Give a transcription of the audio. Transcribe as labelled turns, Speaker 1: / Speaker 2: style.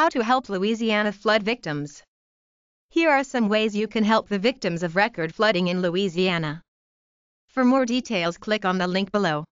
Speaker 1: How to help Louisiana flood victims. Here are some ways you can help the victims of record flooding in Louisiana. For more details click on the link below.